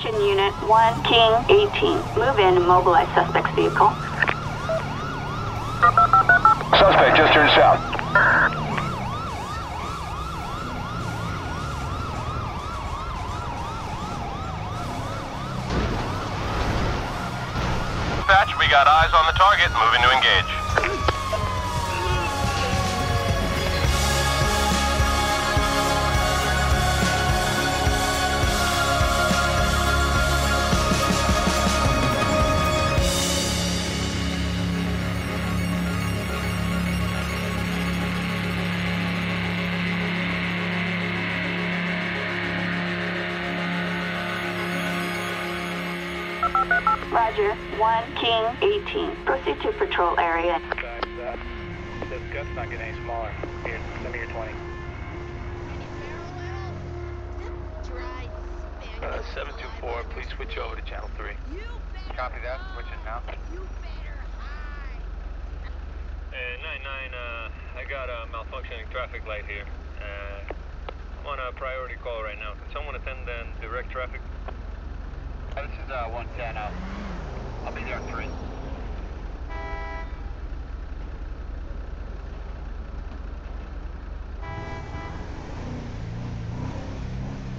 Attention Unit 1, King 18. Move in and mobilize suspect's vehicle. Suspect just turned south. Dispatch, we got eyes on the target. Moving to engage. Roger. 1, King 18. Proceed to patrol area. Guys, uh, this gut's not getting any smaller. Here, send me your 20. Uh, 724, please switch over to channel 3. Copy that. Switching now. Uh, 99, uh, I got a malfunctioning traffic light here. Uh, I'm on a priority call right now. Can someone attend and direct traffic? Uh, this is uh, 110. Uh, I'll be there in 3.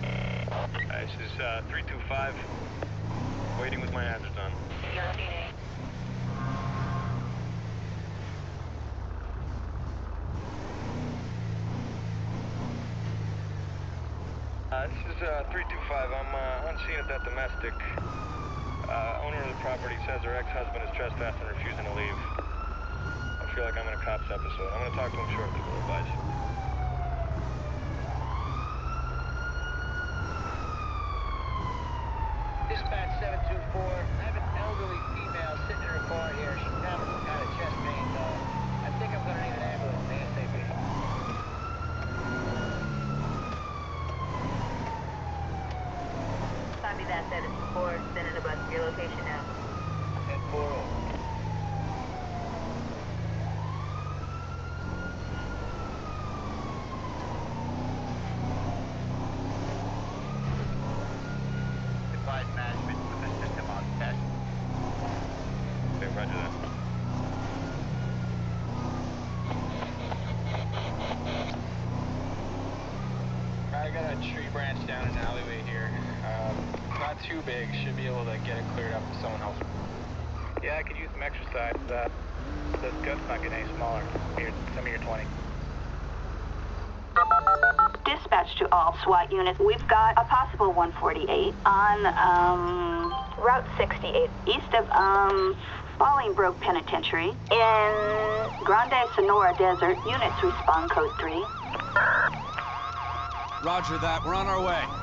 Uh, this is uh, 325. Waiting with my hazards on. Uh, this is uh, 325. I'm uh, on scene at that domestic. Uh, owner of the property says her ex-husband is trespassing and refusing to leave. I feel like I'm in a cops episode. I'm going to talk to him shortly. We'll advise. Dispatch 724. I have an elderly female sitting in her car here. She's having some kind of chest pain. Uh, I think I'm gonna need an ambulance ASAP. Copy that, 724. Sending location now. 1040. Advise management to put the system on test. Okay, roger that. I got a tree branch down an alleyway here. Um, not too big. Should be able to get it cleared up if someone helps. Yeah, I could use some exercise. Uh, this gut's not getting any smaller. Here, send me your 20. Dispatch to all SWAT units. We've got a possible 148 on um, Route 68, east of um, Bolingbroke Penitentiary. In Grand Senora Desert, units respond code 3. Roger that. We're on our way.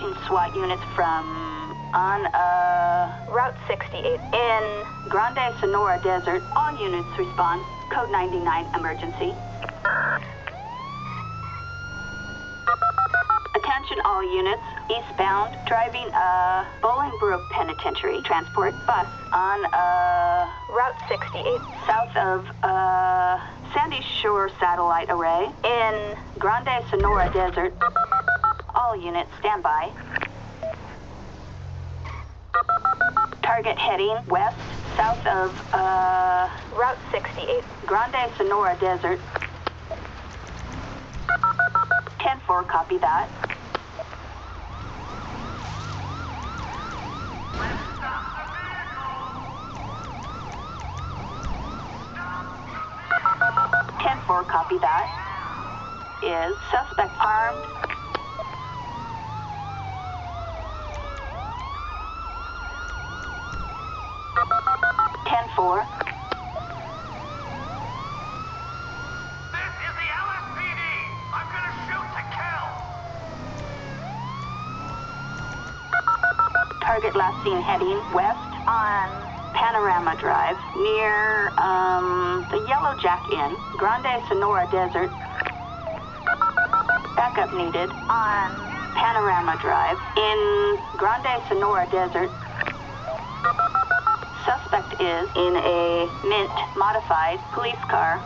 SWAT units from on uh, Route 68 in Grand Senora Desert. All units respond. Code 99 emergency. Attention all units. Eastbound, driving a Bolingbroke Penitentiary transport bus on uh, Route 68 south of uh, Sandy Shore Satellite Array in Grand Senora Desert. All units stand by. Target heading west, south of, uh... Route 68. Grand Senora Desert. 10-4, copy that. Ten four, copy that. Is suspect armed? Kill! Target last seen heading west on Panorama Drive near um, the Yellow Jack Inn, Grand Senora Desert. Backup needed on Panorama Drive in Grand Senora Desert. Is in a mint modified police car.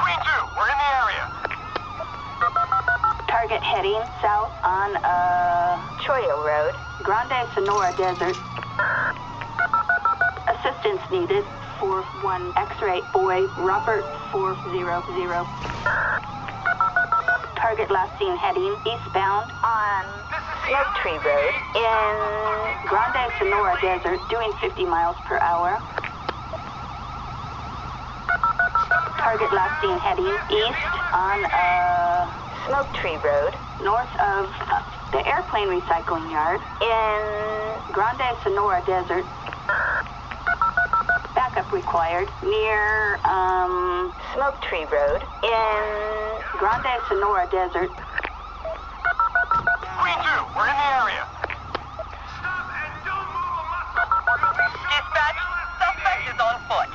Queen 2, we're in the area. Target heading south on uh, Choyo Road, Grand Senora Desert. Assistance needed for one X-ray boy Robert 400. Target last seen heading eastbound on Smoke Tree Road in Grand Senora Desert, doing 50 miles per hour. Target last seen heading east on uh, Smoke Tree Road, north of uh, the airplane recycling yard in Grand Senora Desert. Backup required near um, Smoke Tree Road in Grand Senora Desert. Queen 2, we're in the area. Stop and don't move a muscle, or you'll be shot Dispatch, suspect is on foot.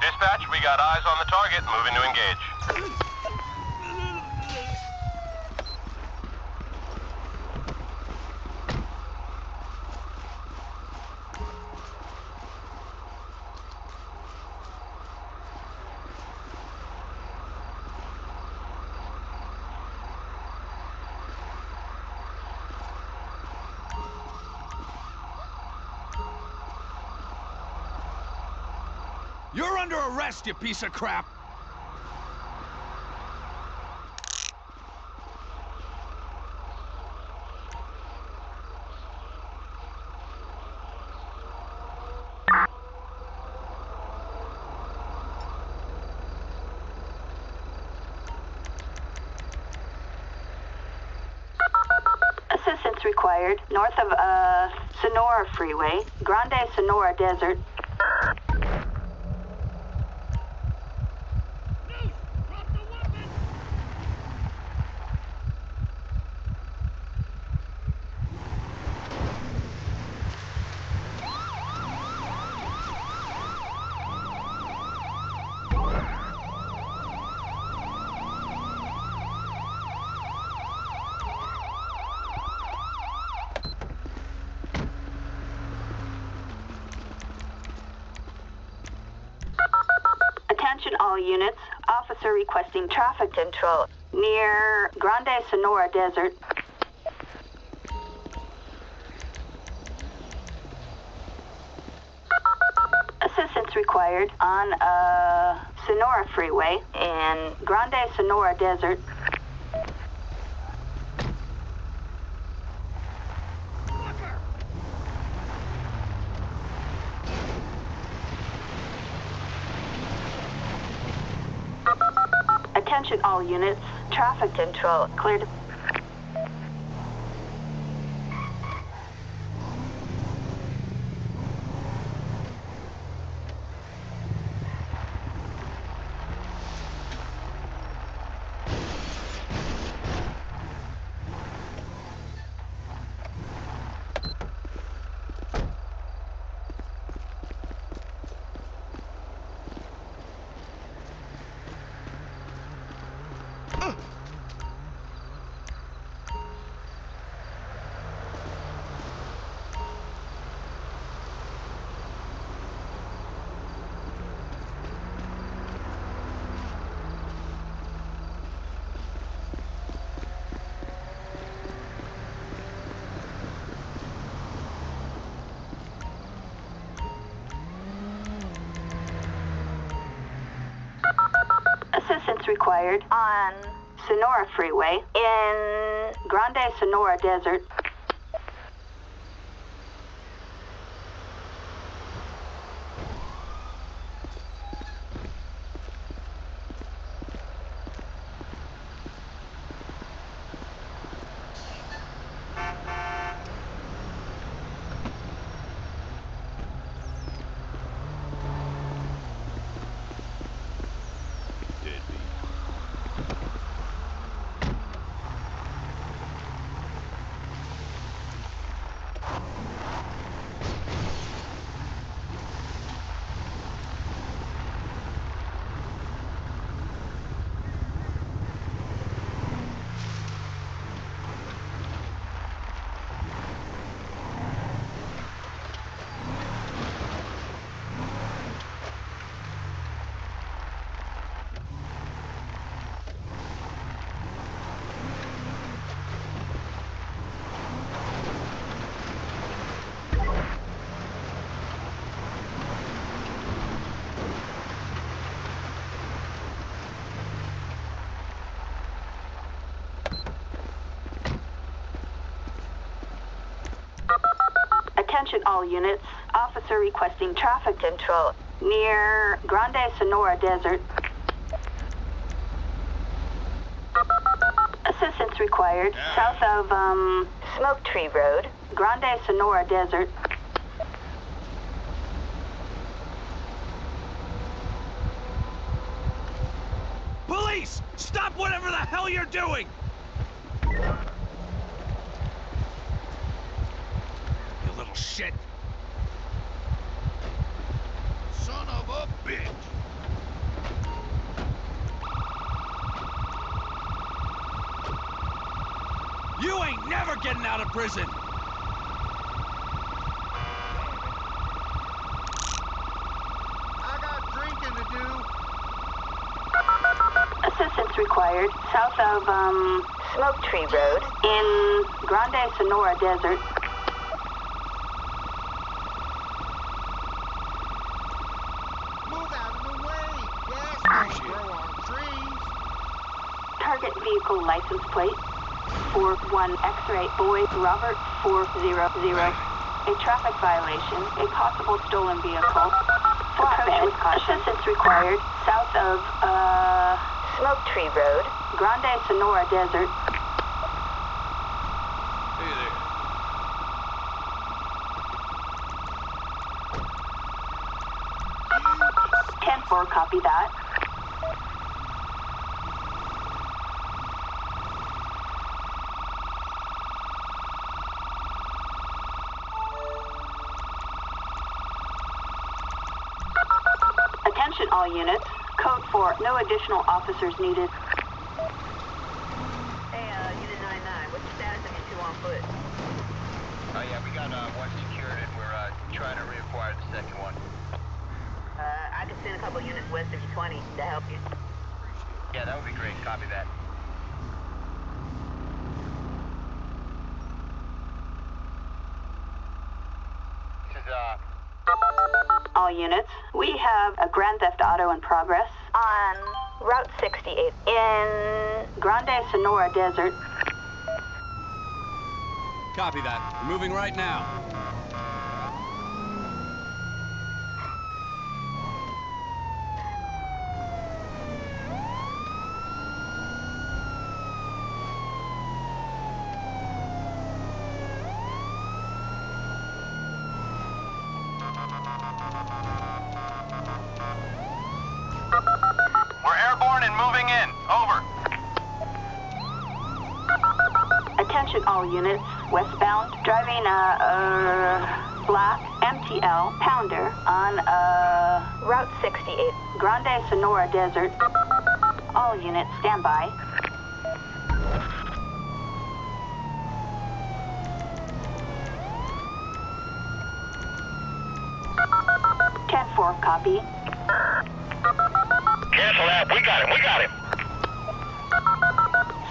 Dispatch, we got eyes on the target, moving to engage. You're under arrest, you piece of crap! Assistance required north of uh, Senora Freeway, Grand Senora Desert. Officer requesting traffic control near Grand Senora Desert. Assistance required on uh, Senora Freeway in Grand Senora Desert. Attention all units. Traffic control cleared. Required on Senora Freeway in Grand Senora Desert. Attention all units. Officer requesting traffic control near Grand Senora Desert. Assistance required south of, um, Smoke Tree Road, Grand Senora Desert. Police! Stop whatever the hell you're doing! You little shit. Son of a bitch. You ain't never getting out of prison. I got drinking to do. Assistance required south of, um, Smoke Tree Road in Grand Senora Desert. Move out of the way. Gas don't grow on trees. Target vehicle license plate 41 X-ray Boy Robert 400. A traffic violation, a possible stolen vehicle. Approach with caution. Assistance required south of, uh, Smoke Tree Road, Grand Senora Desert. Hey there. 10-4, copy that. Attention all units. Code 4, no additional officers needed. Hey, uh, Unit 99, what's the status of your two on foot? Oh yeah, we got uh, one secured and we're uh, trying to reacquire the second one. Uh, I can send a couple units west of you 20 to help you. Yeah, that would be great. Copy that. This is uh, All units, we have a Grand Theft Auto in progress on Route 68 in Grand Senora Desert. Copy that. We're moving right now. We're airborne and moving in. Over. Attention all units, westbound, driving a, uh black MTL Pounder on uh, Route 68, Grand Senora Desert. All units, stand by. Ten four, copy. Cancel that. We got him. We got him.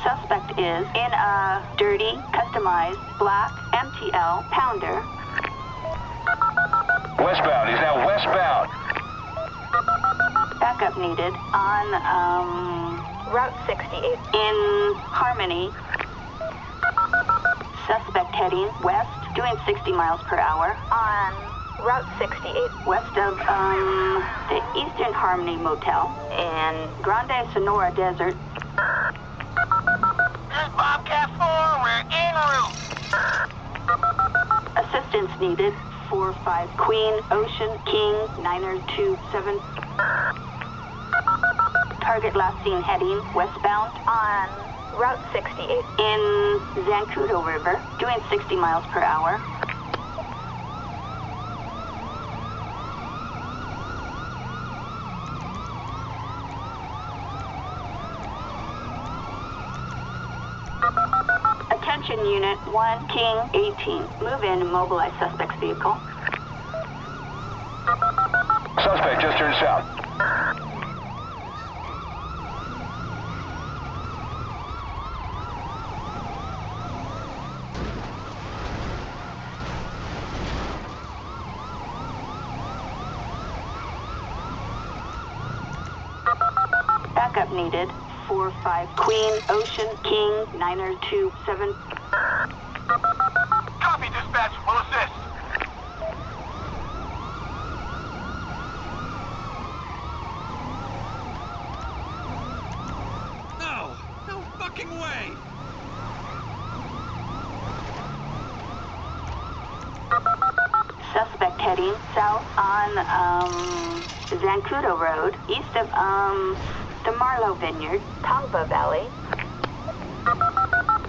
Suspect is in a dirty, customized black MTL Pounder. Westbound. He's now westbound. Backup needed on um, Route Route 68. In Harmony, suspect heading west, doing 60 miles per hour. On Route 68. West of, um, the Eastern Harmony Motel. In Grand Senora Desert. This is Bobcat 4. We're en route. Assistance needed. 4-5 Queen, Ocean, King, Niner 2-7. Target last seen heading westbound on Route 68 in Zancudo River, doing 60 miles per hour. Attention Unit 1 King 18. Move in and mobilize suspect's vehicle. Suspect just turned south. needed. 4-5 Queen, Ocean, King, 9027. Tongva Valley.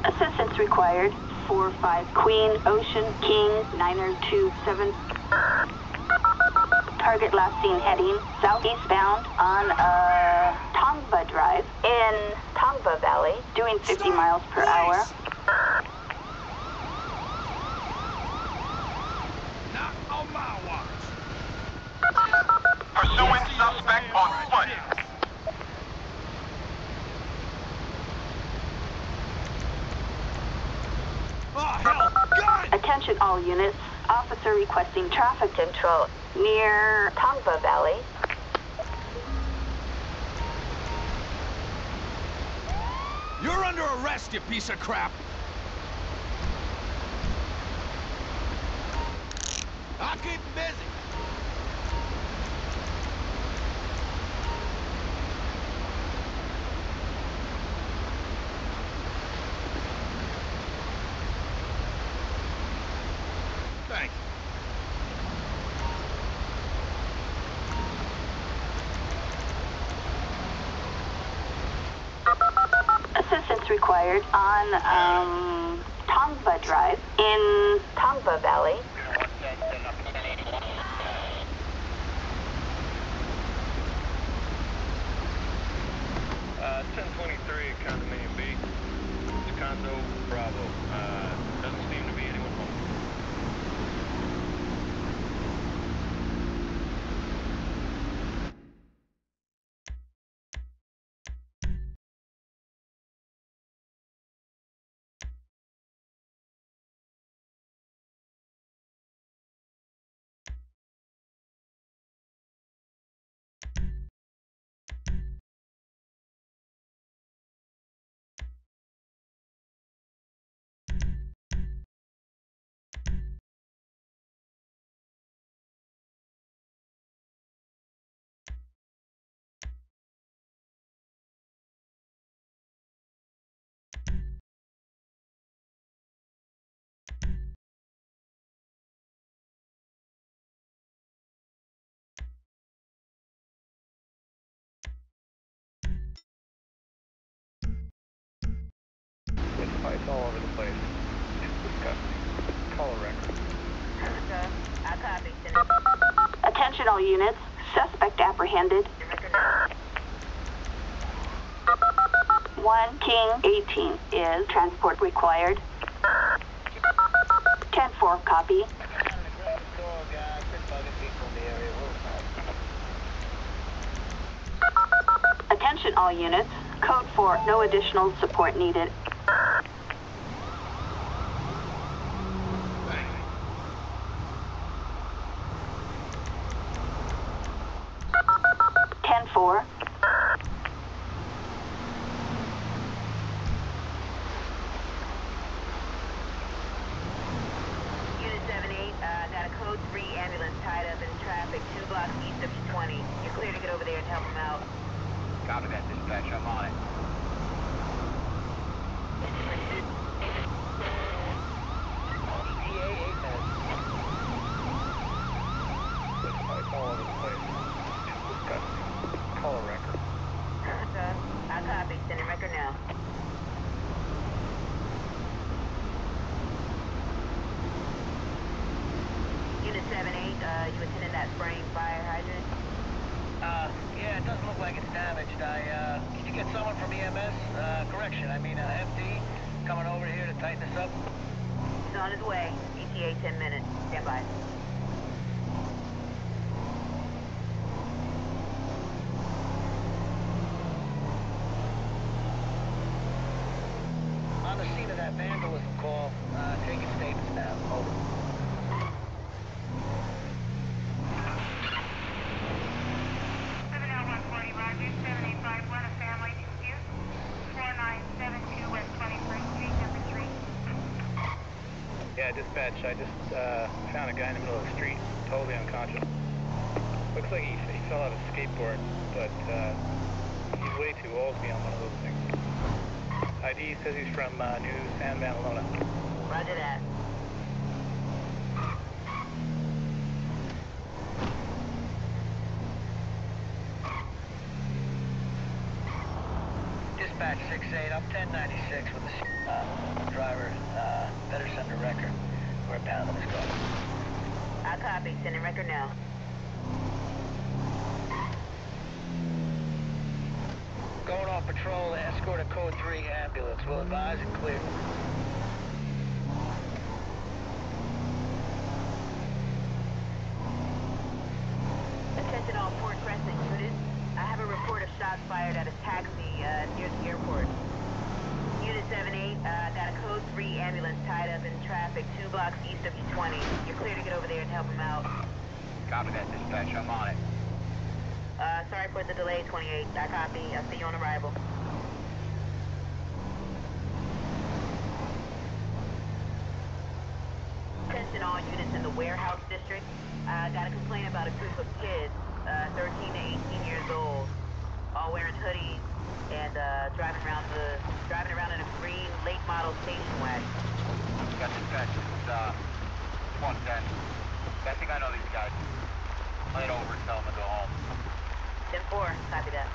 Assistance required. 4-5 Queen, Ocean, King, Niner 2-7. Target last seen heading southeastbound on uh, Tongva Drive in Tongva Valley, doing 50 Stop, miles per hour. please. Not on my watch! Pursuing suspect on foot. Oh, hell! Gun! Attention all units. Officer requesting traffic control near Tongva Valley. You're under arrest, you piece of crap! I'll keep busy! Thank you. Assistance required on um, Tongva Drive in Tongva Valley. Uh, 1023, condominium B. It's condo Bravo. Uh, over the place. It's disgusting. Call a record. Sir, I copy. Attention all units. Suspect apprehended. to record now. 1 King 18 is transport required. 10-4 copy. Got an aggressive dog, quit bugging people in the area. We'll find. Attention all units. Code 4, no additional support needed. Yeah, dispatch. I just uh, found a guy in the middle of the street, totally unconscious. Looks like he, he fell out of a skateboard, but uh, he's way too old to be on one of those things. ID says he's from uh, New San Manalona. Roger that. Dispatch 6-8, I'm 1096 with the uh, driver. Uh, better send a record. I copy. Sending record now. Going off patrol, escort a code 3 ambulance. We'll advise and clear. Attention all Port Crescent units. I have a report of shots fired at a taxi uh, near the airport. Unit 7-8, uh, got a code 3 ambulance tied up in traffic two blocks east of U20. You're clear to get over there and help him out. Copy that, dispatch. I'm on it. Uh, sorry for the delay, 28. I copy. I'll see you on arrival. Attention all units in the warehouse district. Uh, got a complaint about a group of kids, uh, 13 to 18 years old, all wearing hoodies and uh, driving around the driving around in a green late model station wagon. Got dispatch. It's, uh, 110. I think I know these guys. Play it over and tell them to go home. 10-4, copy that.